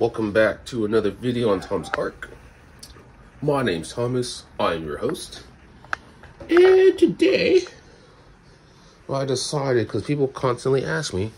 Welcome back to another video on Tom's ARC. My name's Thomas, I'm your host. And today, well, I decided, because people constantly ask me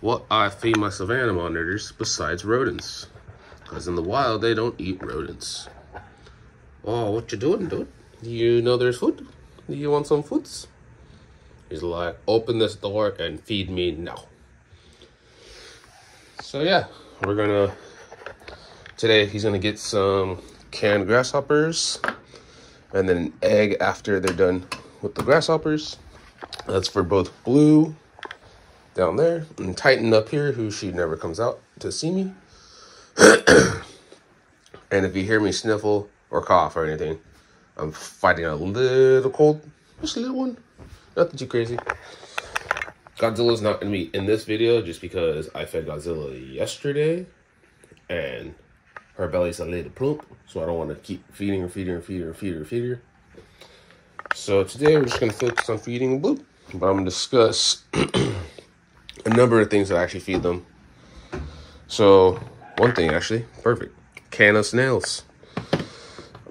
what I feed my savannah monitors besides rodents. Because in the wild, they don't eat rodents. Oh, what you doing, dude? You know there's food? Do you want some foods? He's like, open this door and feed me now. So yeah, we're gonna, today he's gonna get some canned grasshoppers and then an egg after they're done with the grasshoppers. That's for both Blue down there and Titan up here, who she never comes out to see me. and if you hear me sniffle or cough or anything, I'm fighting a little cold, just a little one, nothing too crazy. Godzilla's not gonna be in this video just because I fed Godzilla yesterday and her belly's a little plump, so I don't want to keep feeding her, feeding her, feeding her, feeding her, feeding her. So today we're just gonna focus on feeding Blue, but I'm gonna discuss a number of things that I actually feed them. So one thing actually, perfect, can of snails.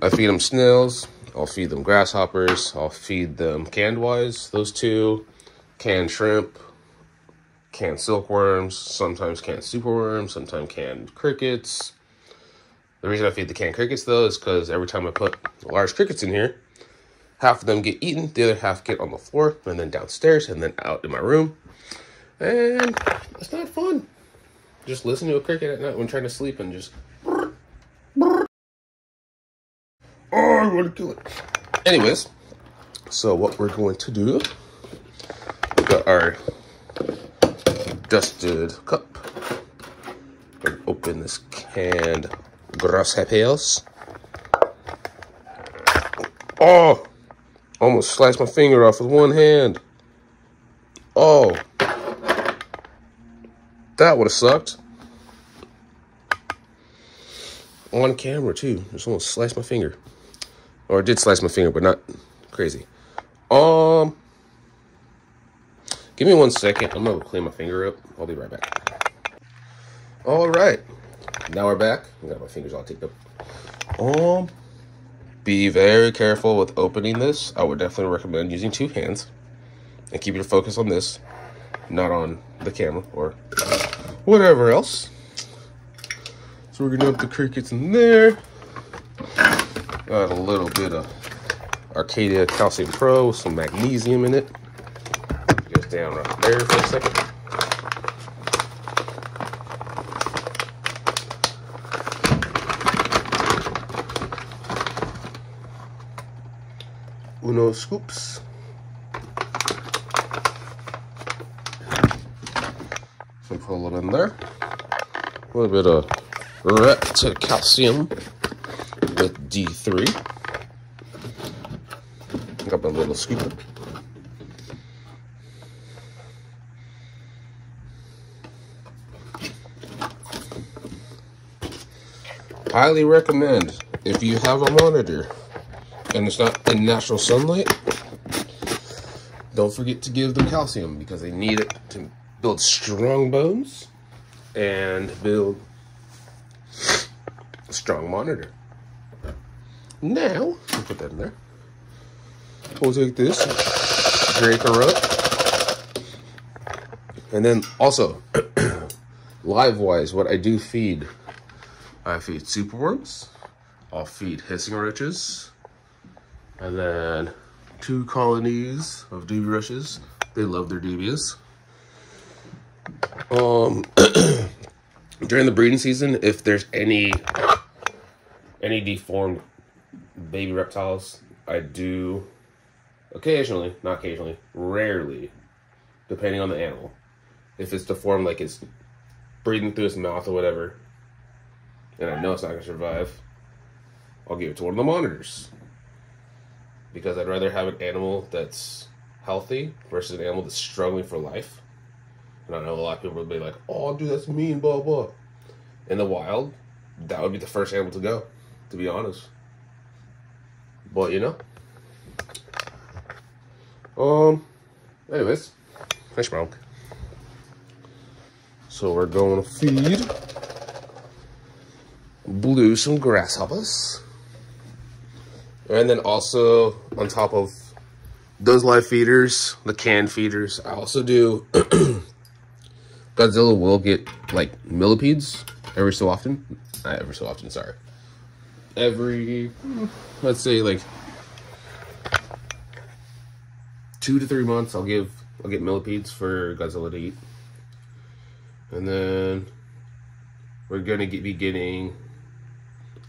I feed them snails. I'll feed them grasshoppers. I'll feed them canned wise, those two canned shrimp, canned silkworms, sometimes canned superworms, sometimes canned crickets. The reason I feed the canned crickets though is because every time I put large crickets in here, half of them get eaten, the other half get on the floor, and then downstairs, and then out in my room. And it's not fun. Just listen to a cricket at night when trying to sleep and just. Oh, I want to kill it. Anyways, so what we're going to do we got our dusted cup. Open this canned grasshoppers. Oh, almost sliced my finger off with one hand. Oh, that would have sucked. On camera too, just almost sliced my finger. Or I did slice my finger, but not crazy. Um, Give me one second. I'm gonna clean my finger up. I'll be right back. All right. Now we're back. I got my fingers all taped up. Um, be very careful with opening this. I would definitely recommend using two hands and keep your focus on this, not on the camera or whatever else. So we're gonna put the crickets in there. Got a little bit of Arcadia Calcium Pro with some magnesium in it down right there for a second. Uno scoops. So put a little in there. A little bit of Rep-Cal calcium with D3. Got my little scoop. highly recommend if you have a monitor and it's not in natural sunlight, don't forget to give them calcium because they need it to build strong bones and build a strong monitor. Now, put that in there. We'll take this, break her up. And then also, live wise, what I do feed I feed superworms. I'll feed hissing roaches. And then two colonies of dubia roaches. They love their dubias. Um, during the breeding season, if there's any any deformed baby reptiles, I do occasionally, not occasionally, rarely, depending on the animal. If it's deformed, like it's breathing through its mouth or whatever, and I know it's not to survive, I'll give it to one of the monitors. Because I'd rather have an animal that's healthy versus an animal that's struggling for life. And I know a lot of people would be like, oh, dude, that's mean, blah, blah. In the wild, that would be the first animal to go, to be honest. But, you know. Um, anyways, fish milk. So we're going to feed Blue some grasshoppers. And then also on top of those live feeders, the canned feeders, I also do Godzilla will get like millipedes every so often. Not every so often, sorry. Every let's say like two to three months I'll give I'll get millipedes for Godzilla to eat. And then we're gonna be getting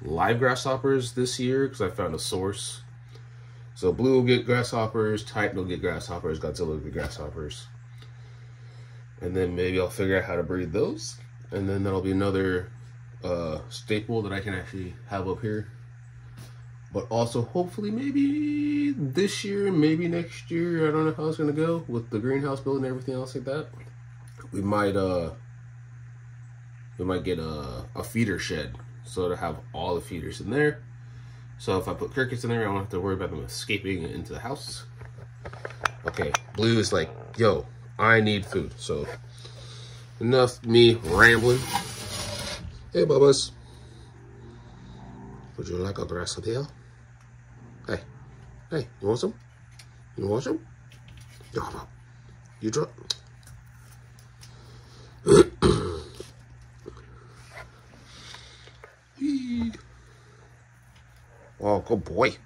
live grasshoppers this year because I found a source. So Blue will get grasshoppers, Titan will get grasshoppers, Godzilla will get grasshoppers. And then maybe I'll figure out how to breed those. And then that'll be another uh, staple that I can actually have up here. But also hopefully maybe this year, maybe next year, I don't know how it's gonna go with the greenhouse build and everything else like that. We might uh we might get a, a feeder shed so to have all the feeders in there. So if I put crickets in there, I don't have to worry about them escaping into the house. Okay, Blue is like, yo, I need food. So enough me rambling. Hey, Bubba's. Would you like a grass here? Hey, hey, you want some? You want some? You Oh, good boy.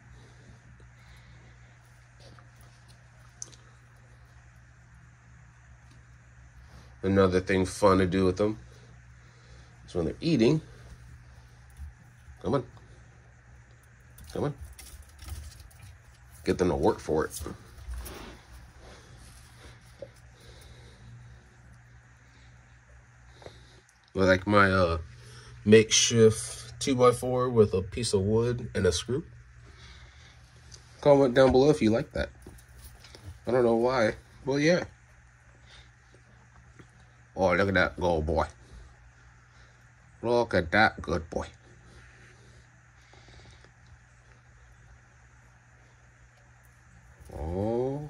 Another thing fun to do with them is when they're eating. Come on. Come on. Get them to work for it. Like my uh, makeshift 2x4 with a piece of wood and a screw. Comment down below if you like that. I don't know why. Well, yeah. Oh, look at that good boy. Look at that good boy. Oh.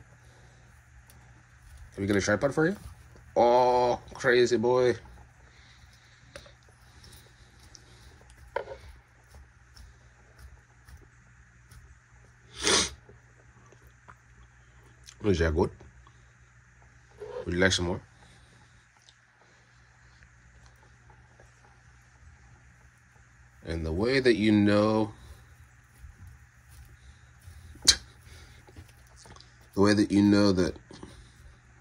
Can we get a tripod for you? Oh, crazy boy. Is that good? Would you like some more? And the way that you know the way that you know that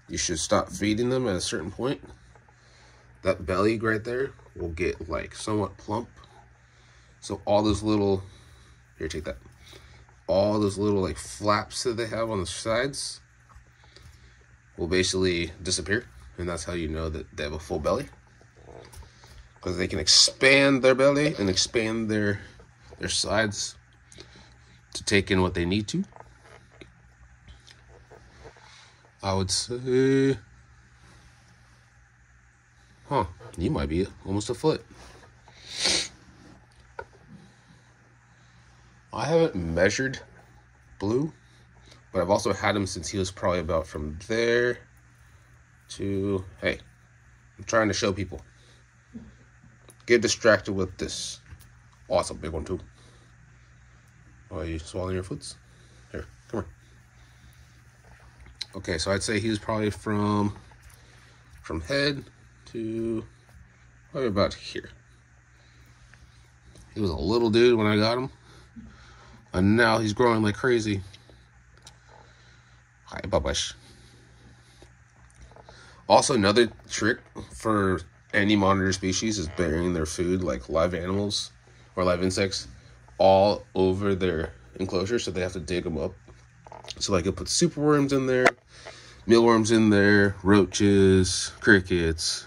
you should stop feeding them at a certain point, that belly right there will get like somewhat plump. So all those little, here, take that. All those little like flaps that they have on the sides will basically disappear. And that's how you know that they have a full belly. Because they can expand their belly and expand their, their sides to take in what they need to. I would say, huh, you might be almost a foot. I haven't measured blue but I've also had him since he was probably about from there to, hey, I'm trying to show people. Get distracted with this. Awesome, big one too. Oh, you swallowing your foods? Here, come here. Okay, so I'd say he was probably from from head to probably about here. He was a little dude when I got him. And now he's growing like crazy. Hi, Babash. Also, another trick for any monitor species is burying their food, like live animals or live insects, all over their enclosure, so they have to dig them up. So, like, I put superworms in there, mealworms in there, roaches, crickets,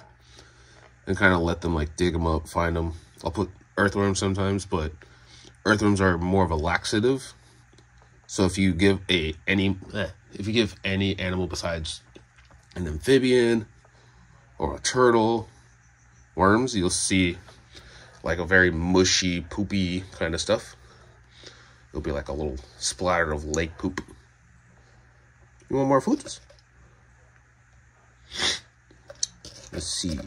and kind of let them, like, dig them up, find them. I'll put earthworms sometimes, but earthworms are more of a laxative. So if you give a any eh, if you give any animal besides an amphibian or a turtle worms, you'll see like a very mushy, poopy kind of stuff. It'll be like a little splatter of lake poop. You want more foods? Let's see.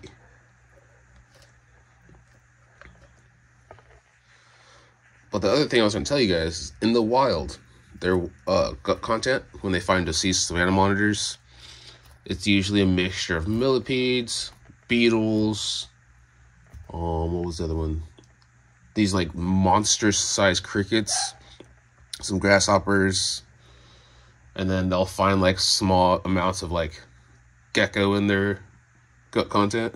But the other thing I was going to tell you guys is in the wild, their uh, gut content, when they find deceased savanna monitors, it's usually a mixture of millipedes, beetles, um, what was the other one? These like monster sized crickets, some grasshoppers, and then they'll find like small amounts of like gecko in their gut content.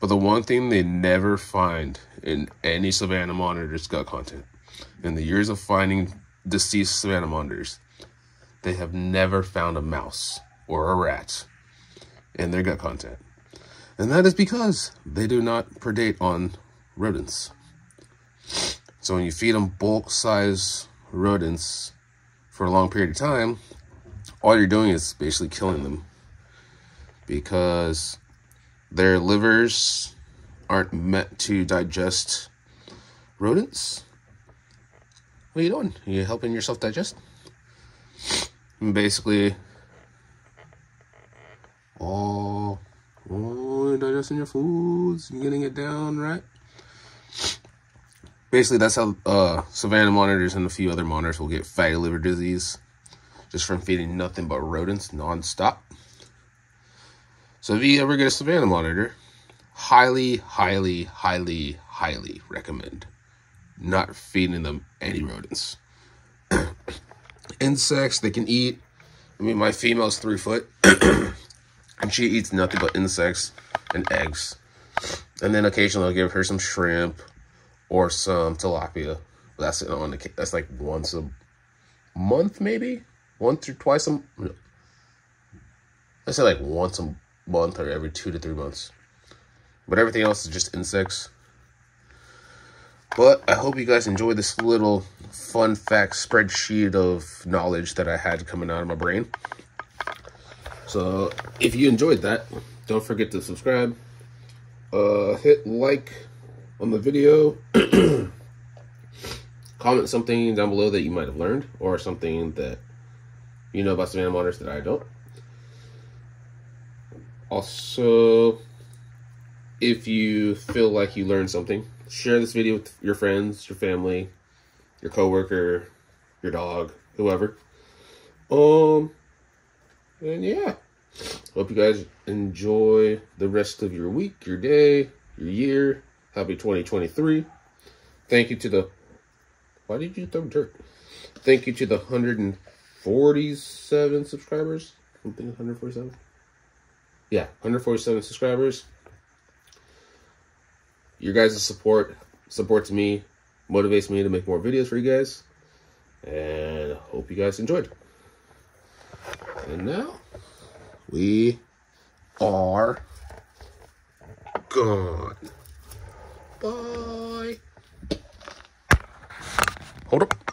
But the one thing they never find in any savanna monitor's gut content, in the years of finding deceased monitors, they have never found a mouse or a rat in their gut content. And that is because they do not predate on rodents. So when you feed them bulk size rodents for a long period of time, all you're doing is basically killing them because their livers aren't meant to digest rodents. What are you doing? Are you helping yourself digest? And basically, all, oh, you're digesting your foods, getting it down, right? Basically, that's how uh, Savannah monitors and a few other monitors will get fatty liver disease just from feeding nothing but rodents nonstop. So if you ever get a Savannah monitor, highly, highly, highly, highly recommend not feeding them any rodents. Insects they can eat. I mean, my female's three foot, and she eats nothing but insects and eggs. And then occasionally I'll give her some shrimp or some tilapia. That's it on the that's like once a month, maybe once or twice a. I say like once a month or every two to three months. But everything else is just insects. But I hope you guys enjoyed this little fun fact spreadsheet of knowledge that I had coming out of my brain. So if you enjoyed that, don't forget to subscribe. Uh, hit like on the video. Comment something down below that you might have learned or something that you know about Savannah monitors that I don't. Also, if you feel like you learned something, share this video with your friends, your family, your coworker, your dog, whoever. Um, and yeah, hope you guys enjoy the rest of your week, your day, your year. Happy 2023. Thank you to the, why did you throw dirt? Thank you to the 147 subscribers. Something 147 yeah, 147 subscribers. Your guys' support supports me, motivates me to make more videos for you guys. And hope you guys enjoyed. And now we are gone. Bye. Hold up.